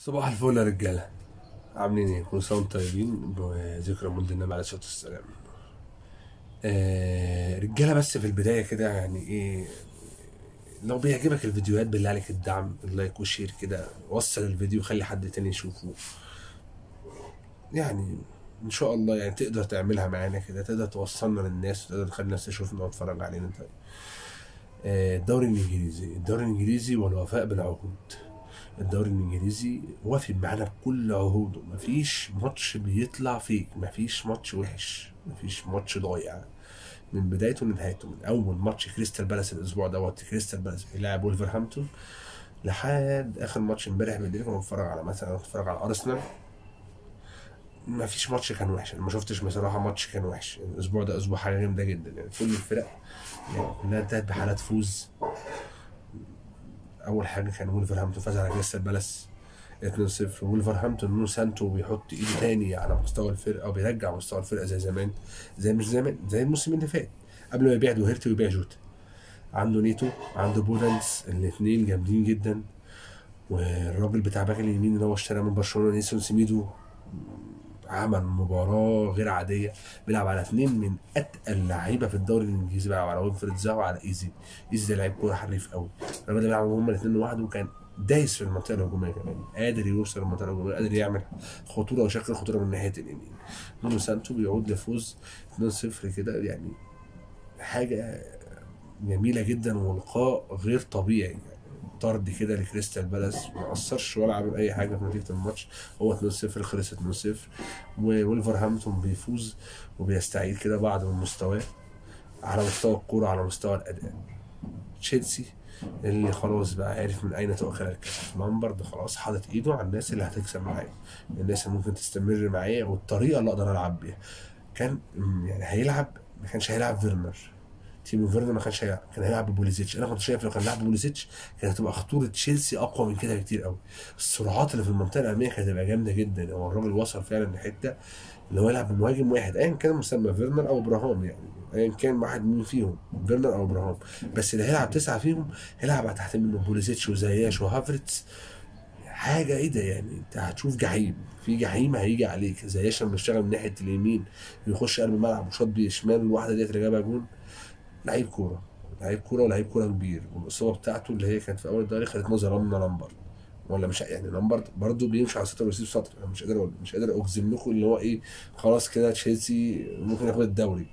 صباح الفل يا رجالة. عاملين إيه؟ كل سنة وأنتم طيبين؟ بذكرى مولد النبي عليه الصلاة والسلام. آه رجالة بس في البداية كده يعني إيه لو بيعجبك الفيديوهات بالله عليك الدعم ال like وال share كده وصل الفيديو خلي حد تاني يشوفه. يعني ان شاء الله يعني تقدر تعملها معانا كده تقدر توصلنا للناس تقدر تخلي الناس تشوفنا وتتفرج علينا. طيب. آه، الدوري الإنجليزي الدوري الإنجليزي والوفاء بالعهود الدوري الإنجليزي وافي معانا بكل عهوده. مفيش ماتش بيطلع fake. مفيش ماتش وحش. مفيش ماتش ضايع. من بدايته لنهايته. من أول ماتش كريستال بالاس الأسبوع دوت كريستال بالاس بيلعب ولفرهامبتون لحد آخر ماتش امبارح بالليل كنا بنتفرج على مثلا بنتفرج على أرسنال. ما فيش ماتش كان وحش. أنا ما شفتش بصراحة ماتش كان وحش. الأسبوع ده أسبوع حاجة جامدة جدا. يعني كل الفرق يعني كلها انتهت بحالات فوز. أول حاجة كان ولفرهامبتون فاز على كريستال بالاس 2-0 ولفرهامبتون نونو سانتو بيحط إيده تاني على مستوى الفرقه وبيرجع مستوى الفرقة زي زمان زي مش زمان زي الموسم اللي فات قبل ما يبيع دوهيرتي ويبيع جوتا. عنده نيتو عنده بودينس الاثنين جامدين جدا. والراجل بتاع باك اليمين اللي هو اشترى من برشلونة نيلسون سيميدو عمل مباراة غير عادية بيلعب على اثنين من أتقل لعيبة في الدوري الإنجليزي بيلعب على ويلفريد زاها وعلى إيزي. إيزي ده لعيب كورة حريف قوي الراجل ده بيلعب هما الاثنين لوحده وكان دايس في المنطقة الهجومية كمان قادر يوصل المنطقة الهجومية قادر يعمل خطورة وشكل خطورة من ناحية اليمين. نونو سانتو بيعود لفوز 2-0 كده يعني حاجة جميلة جدا ولقاء غير طبيعي يعني. طرد كده لكريستال بالاس ما اثرش ولا عمل أي حاجة في نتيجة الماتش. هو 2-0 خلص 2-0 وولفرهامبتون بيفوز وبيستعيد كده بعض من مستواه على مستوى الكورة على مستوى الأداء. تشيلسي اللي خلاص بقى عارف من أين تؤخذ الكأس. لامبرد خلاص حاطط إيده على الناس اللي هتكسب معايا. الناس اللي ممكن تستمر معايا والطريقة اللي أقدر ألعب بيها. كان يعني هيلعب ما كانش هيلعب فيرنر. تيمو فيرنر ما كانش هيلعب كان هيلعب ببوليزيتش. أنا كنت شايف لو كان لعب ببوليزيتش كانت هتبقى خطورة تشيلسي أقوى من كده بكتير قوي السرعات اللي في المنطقة الأمامية كانت هتبقى جامدة جدا. هو الراجل وصل فعلا لحتة اللي هو يلعب بمهاجم واحد ايا كان مسمى فيرنر أو إبراهام يعني. ايا كان واحد مين فيهم فيرنر أو إبراهام. بس اللي هيلعب تسعة فيهم هيلعب تحت منه بوليزيتش وزياش وهافرتس. حاجة إيه ده يعني؟ أنت هتشوف جحيم. في جحيم هيجي عليك. زياش لما اشتغل من ناحية اليمين يخش قلب الملعب وشاط بشمال الواحده ديت اللي جابها جون. لعيب كورة لعيب كورة ولعيب كورة كبير. والإصابة بتاعته اللي هي كانت في أول الدوري خدت نظر من لامبرد ولا مش يعني لامبرد برضه بيمشي على سطر ويسيب سطر. أنا مش قادر مش قادر أجزم لكم اللي هو إيه خلاص كده تشيلسي ممكن ياخد الدوري.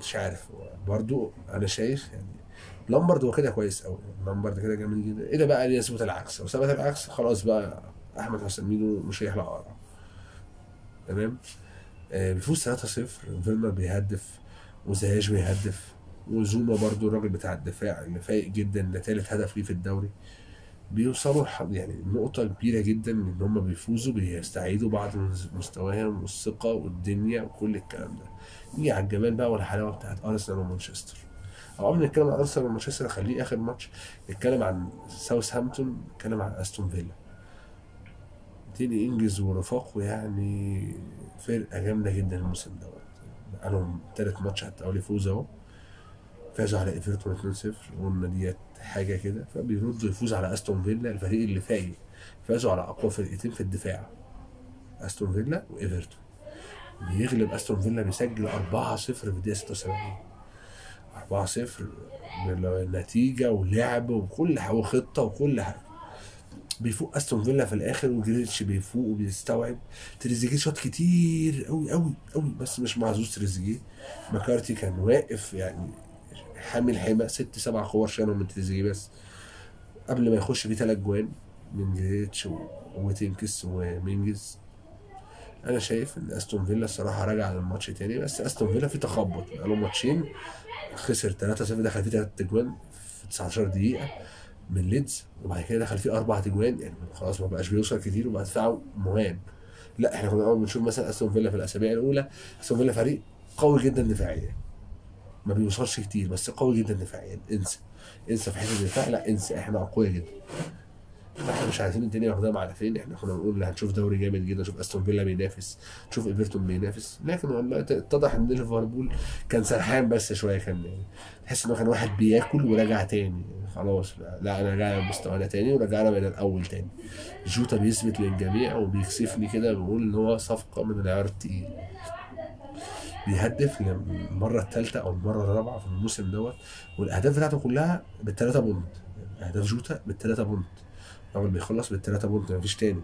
مش عارف. برضه أنا شايف يعني لامبرد هو كده كويس قوي لامبرد كده جميل جدا. إيه ده بقى؟ اللي يثبت العكس. لو ثبت العكس. خلاص بقى أحمد حسن ميدو مش هيحلق تمام؟ آه بيفوز 3-0 فيرنر بيهدف وزياش بيهدف وزوما برضو الراجل بتاع الدفاع اللي فايق جدا ده تالت هدف ليه في الدوري. بيوصلوا يعني نقطة كبيرة جدا إن هم بيفوزوا بيستعيدوا بعض مستواهم والثقة والدنيا وكل الكلام ده. نيجي على الجمال بقى والحلاوة بتاعت أرسنال ومانشستر. أو قبل نتكلم عن أرسنال ومانشستر خليه آخر ماتش. نتكلم عن ساوثهامبتون نتكلم عن أستون فيلا. داني إنجز ورفاقه يعني فرقة جامدة جدا الموسم دوت. بقالهم تالت ماتش على التوالي فوز أهو. فازوا على إيفرتون 2-0 قلنا ديت حاجة كده. فبيردوا يفوز على أستون فيلا الفريق اللي فايق. فازوا على أقوى فرقتين في الدفاع أستون فيلا وإيفرتون. بيغلب أستون فيلا بيسجل 4-0 في الدقيقة 76 4-0 نتيجه ولعب وكل حاجة وخطة وكل حاجة. بيفوق أستون فيلا في الآخر وجريتش بيفوق وبيستوعب. تريزيجيه شاط كتير قوي قوي قوي بس مش محظوظ تريزيجيه. مكارتي كان واقف يعني حامي الحمى ست سبع كور شالهم من تريزيجيه بس. قبل ما يخش فيه ثلاث جوان من جريليش وواتكينز ومينجز. أنا شايف إن أستون فيلا الصراحة راجع للماتش تاني بس أستون فيلا في تخبط. بقاله ماتشين خسر 3-0 دخل فيه ثلاث اجوان في 19 دقيقة. من ليدز وبعد كده دخل فيه أربع اجوان يعني خلاص ما بقاش بيوصل كتير وبقى دفاعه مهان لا إحنا كنا أول بنشوف مثلا أستون فيلا في الأسابيع الأولى أستون فيلا فريق قوي جدا دفاعيا. ما بيوصلش كتير بس قوي جدا دفاعيا. انسى. انسى في حتة الدفاع لا انسى. إحنا أقوياء جدا. إحنا مش عارفين الدنيا واخداها فين. إحنا كنا بنقول هنشوف دوري جامد جدا نشوف أستون فيلا بينافس نشوف إيفرتون بينافس. لكن والله اتضح إن ليفربول كان سرحان بس شوية كان يعني تحس إنه كان واحد بياكل ورجع تاني. خلاص لا أنا رجعنا مستوانا تاني ورجعنا بين الأول تاني. جوتا بيثبت للجميع وبيكسفني كده بيقول إن هو صفقة من العيار التقيل. بيهدف للمرة الثالثه أو المرة الرابعة في الموسم دوت والأهداف بتاعته كلها بالثلاثه point. أهداف جوتا بالثلاثه point. الراجل بيخلص بالثلاثه point مفيش تاني.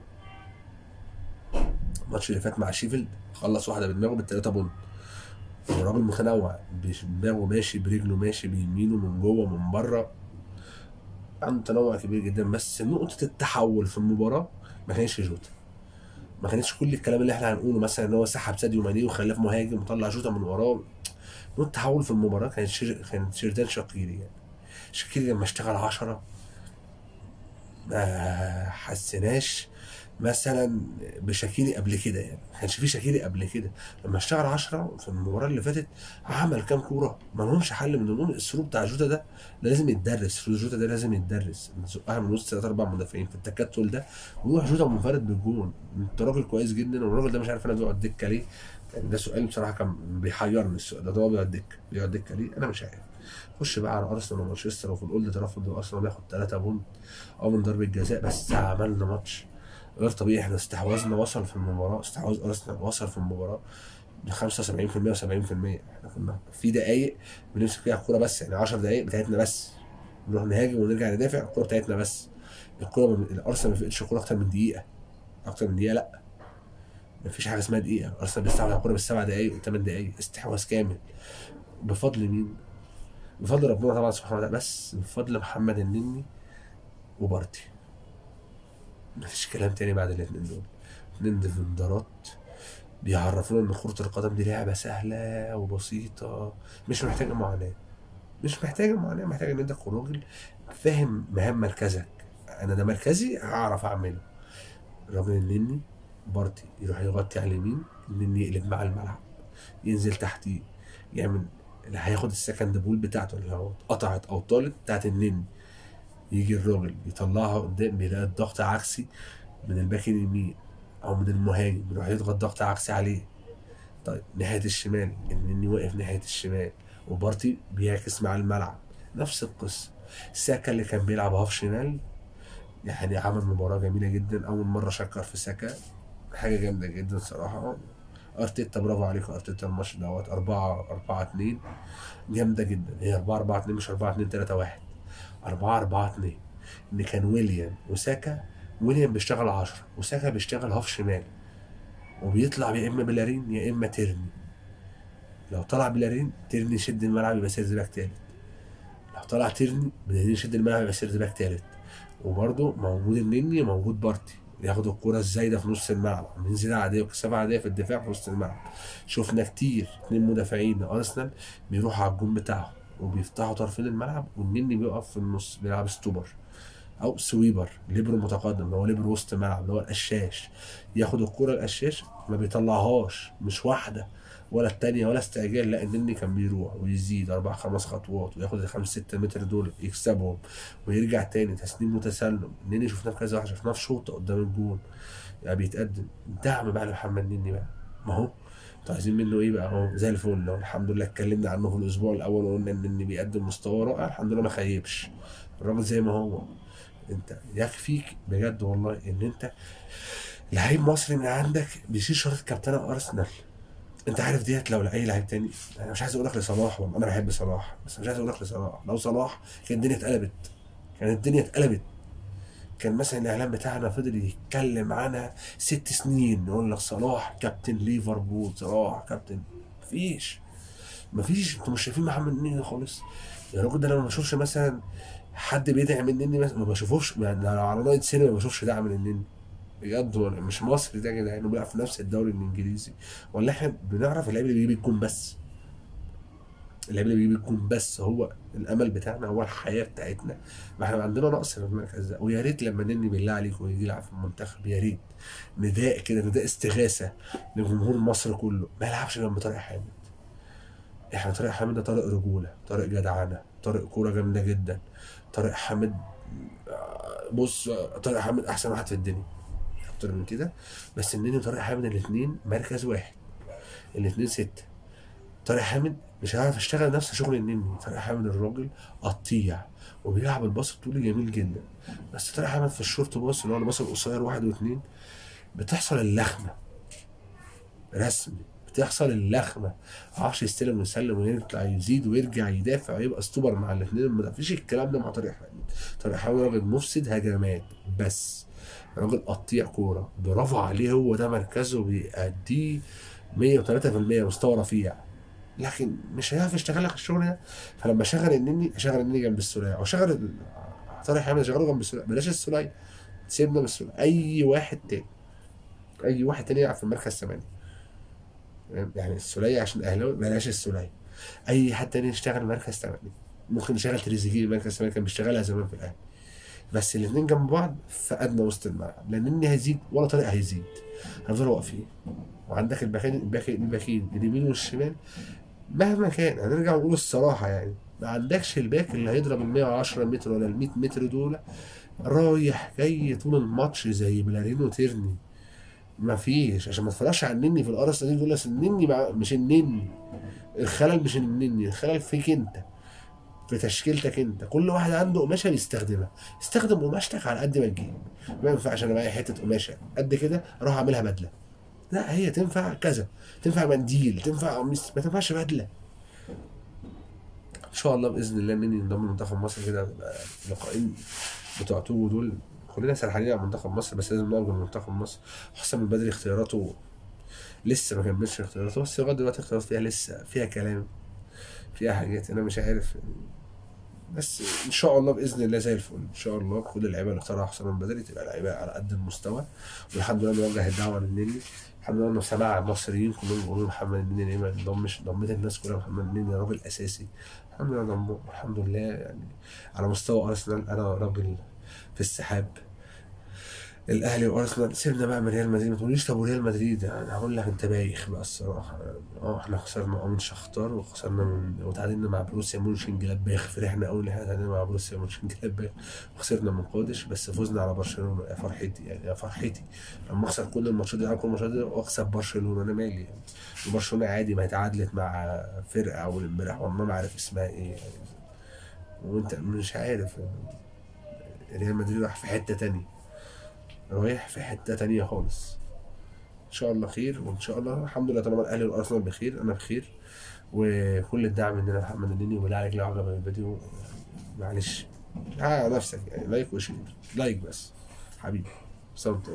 الماتش اللي فات مع شيفيلد خلص واحدة بدماغه بالثلاثه point الراجل متنوع بدماغه ماشي برجله ماشي بيمينه من جوه من بره. عنده تنوع كبير جدا بس نقطة التحول في المباراة ما كانش جوتا. ما كانتش كل الكلام اللي إحنا هنقوله مثلا إن هو سحب ساديو ماني وخلاه مهاجم وطلع جوتا من وراه. نقطة التحول في المباراة كانت. كانت شيردان شقيري يعني. شقيري لما اشتغل 10 ما حسيناش مثلا بشاكيري قبل كده يعني. ما كانش في شاكيري قبل كده. لما اشتغل 10 في المباراة اللي فاتت عمل كام كورة. ما لهمش حل من دون السلوك بتاع جوتا ده. لازم يتدرس. جوتا ده لازم يتدرس. نزقها من وسط ثلاث أربع مدافعين في التكتل ده. ويروح جوتا منفرد بالجون. أنت راجل كويس جدا. والراجل ده مش عارف أنا بيقعد دكة ليه. يعني ده سؤال بصراحة كان بيحيرني السؤال ده هو بيقعد دكة. بيقعد دكة ليه؟ أنا مش عارف. خش بقى على أرسنال ومانشستر وفي الاولد ترافورد وأرسنال بياخد 3 point أو من ضربة جزاء بس عملنا ماتش غير طبيعي. إحنا استحواذنا وصل في المباراة. استحواذ أرسنال وصل في المباراة ل 75% و70% إحنا كنا في دقايق بنمسك فيها الكورة بس يعني 10 دقايق بتاعتنا بس. نروح نهاجم ونرجع ندافع الكورة بتاعتنا بس. الكورة الأرسنال ما فقدش الكورة أكتر من دقيقة. أكتر من دقيقة لأ. ما فيش حاجة اسمها دقيقة. أرسنال بيستحوذ على الكورة بالسبع دقايق والثمان دقايق. استحواذ كامل. بفضل مين؟ بفضل ربنا طبعا سبحانه وتعالى بس بفضل محمد النني وبارتي مفيش كلام تاني بعد الاثنين دول. اتنين ديفندرات بيعرفونا إن كرة القدم دي لعبة سهلة وبسيطة مش محتاجة معاناة. مش محتاجة معاناة محتاجة إن أنت تكون راجل فاهم مهام مركزك. أنا ده مركزي هعرف أعمله. الراجل النني بارتي يروح يغطي على اليمين النني يقلب مع الملعب ينزل تحتيه يعمل اللي هياخد ال second ball بتاعته اللي هو اتقطعت أو طالت بتاعت النني. يجي الراجل يطلعها قدام بيلاقي الضغط عكسي من الباك اليمين أو من المهاجم يروح يضغط ضغط عكسي عليه. طيب ناحيه الشمال النني واقف ناحيه الشمال وبارتي بيعكس مع الملعب. نفس القصة. ساكا اللي كان بيلعب هاف شمال يعني عمل مباراة جميلة جدا. أول مرة أشكر في ساكا. حاجة جامدة جدا صراحة. أرتيتا برافو عليك أرتيتا الماتش دوت. 4 4 2 جامدة جدا. هي 4 4 2 مش 4 2 3 1 4 4 2 إن كان ويليام وساكا ويليام بيشتغل 10 وساكا بيشتغل half شمال. وبيطلع يا إما بلارين يا إما تيرني. لو طلع بلارين تيرني يشد الملعب يبقى third back تالت. لو طلع تيرني بلارين يشد الملعب يبقى third back تالت. وبرده موجود النني موجود بارتي. ياخدوا الكرة الزايدة في نص الملعب ننزل عادية وكثافة عادية في الدفاع في وسط الملعب. شفنا كتير اتنين مدافعين ارسنال بيروحوا على الجون بتاعهم وبيفتحوا طرفين الملعب والنني بيقف في النص بيلعب stopper أو sweeper ليبرو متقدم اللي هو ليبرو وسط الملعب اللي هو القشاش. ياخد الكرة القشاش ما بيطلعهاش مش واحدة. ولا التانية ولا استعجال لا النني كان بيروح ويزيد أربع خمس خطوات وياخد الخمس ست متر دول يكسبهم ويرجع تاني تسليم وتسلم النني شفناه في كذا واحد شفناه في شوطة قدام الجون. يعني بيتقدم. دعم بقى لمحمد نني بقى. ما هو؟ أنتوا عايزين منه إيه بقى؟ أهو زي الفل الحمد لله اتكلمنا عنه في الأسبوع الأول وقلنا إن النني بيقدم مستوى رائع. الحمد لله ما خيبش. الراجل زي ما هو. أنت يكفيك بجد والله إن أنت لعيب مصري من عندك بيشيل شرط كابتن أرسنال. انت عارف ديت لو لأي لعيب تاني أنا مش عايز أقول لك لصلاح والله أنا بحب صلاح بس مش عايز أقول لك لصلاح. لو صلاح كانت الدنيا اتقلبت كانت الدنيا اتقلبت كان مثلا الإعلام بتاعنا فضل يتكلم عنها ست سنين يقول لك صلاح كابتن ليفربول صلاح كابتن. مفيش مفيش. أنتوا مش شايفين محمد النني خالص؟ يا راجل ده أنا ما بشوفش مثلا حد بيدعم النني مثلا ما بشوفوش يعني على نايت سينما ما بشوفش دعم للنني بجد مش مصري ده يا جدعان؟ بيلعب في نفس الدوري الإنجليزي. ولا إحنا بنعرف اللعيب اللي بيجيب الجون بس. اللعيب اللي بيجيب الجون بس هو الأمل بتاعنا هو الحياة بتاعتنا. ما إحنا عندنا نقص في المركز ده. ويا ريت لما نني بالله عليك ويجي يلعب في المنتخب يا ريت. نداء كده نداء استغاثة لجمهور مصر كله. ما يلعبش جنب طارق حامد. إحنا طارق حامد ده طارق رجولة طارق جدعنة طارق كورة جامدة جدا. طارق حامد بص طارق حامد أحسن واحد في الدنيا. أكتر من كده بس النني وطارق حامد الاثنين مركز واحد. الاثنين ستة طارق حامد مش هيعرف يشتغل نفس شغل النني طارق حامد الراجل قطيع وبيلعب الباص الطولي جميل جدا. بس طارق حامد في الشورت باص اللي هو الباص القصير واحد واثنين بتحصل اللخمة. رسمي. بتحصل اللخمة. معرفش يستلم ويسلم ويطلع يزيد ويرجع يدافع ويبقى استوبر مع الاثنين مفيش الكلام ده مع طارق حامد. طارق حامد راجل مفسد هجمات. بس. راجل قطيع كورة برافو عليه هو ده مركزه بيأديه 103% مستوى رفيع. لكن مش هيعرف يشتغل لك الشغل ده. فلما شغل النني اشغل النني جنب السولية أو شغل طارق حامد اشغله جنب السولية. بلاش السولية سيبنا من السولية. أي واحد تاني أي واحد تاني يلعب في المركز ثمانية يعني السولية عشان أهلاوي بلاش السولية. أي حد تاني يشتغل مركز ثمانية. ممكن يشتغل تريزيجيه مركز ثمانية كان بيشتغلها زمان في الأهلي. بس الاثنين جنب بعض فقدنا وسط الملعب لأن النني هيزيد ولا طارق هيزيد. هنفضلوا واقفين. وعندك الباكين الباكين الباكين اليمين والشمال. مهما كان هنرجع نقول الصراحة يعني ما عندكش ال back اللي هيضرب ال 110 متر ولا ال 100 متر دول. رايح جاي طول الماتش زي بلارينو تيرني ما فيش. عشان ما تفرقش عن النني في القرصه دي تقول لك النني. مش النني الخلل مش النني الخلل فيك أنت. في تشكيلتك انت. كل واحد عنده قماشة بيستخدمها. استخدم قماشتك على قد ما تجيب. ما ينفعش أنا معايا حتة قماشة قد كده أروح اعملها بدلة. لا هي تنفع كذا. تنفع منديل تنفع قميص ما تنفعش بدلة. إن شاء الله بإذن الله انني انضم لمنتخب مصر كده لقاءين بتوع توجو دول. كلنا سرحانين على منتخب مصر بس لازم جنب منتخب مصر. حسام البدري اختياراته لسه ما كملش اختياراته بس لغاية دلوقتي اختيارات فيها لسه فيها كلام فيها حاجات. أنا مش عارف بس إن شاء الله بإذن الله زي الفل. إن شاء الله كل اللعيبة اللي اختارها حسام البدري تبقى لعيبة على قد المستوى. والحمد لله نوجه الدعوة للنني. الحمد لله انه سمع المصريين كلهم بيقولوا محمد النني ليه ما انضمش ضمت الناس كلها محمد النني راجل أساسي. الحمد لله ضمه. الحمد لله يعني على مستوى أرسنال. أنا راجل في السحاب. الأهلي وأرسنال سيبنا بقى من ريال مدريد ما تقوليش طب وريال مدريد؟ أنا هقول لك أنت بايخ بقى الصراحة. آه إحنا خسرنا آه من شختار وخسرنا من وتعادلنا مع بروسيا مونشن جلادباخ فرحنا قوي إن إحنا تعادلنا مع بروسيا مونشن جلادباخ وخسرنا من قادش بس فزنا على برشلونة. يا فرحتي يعني يا فرحتي. لما اخسر كل الماتشات دي كل الماتشات دي واكسب برشلونة. أنا مالي يعني. وبرشلونة عادي ما اتعادلت مع فرقة أول امبارح والله ما عارف اسمها إيه يعني. وأنت مش عارف ريال مدريد راح في حتة تانية. رايح في حتة تانية خالص. إن شاء الله خير وإن شاء الله الحمد لله طالما الاهلي والارسنال بخير أنا بخير. وكل الدعم مننا محمد النني وبالله عليك عجبك الفيديو معلش. على نفسك يعني لايك وشير لايك بس. حبيبي صوت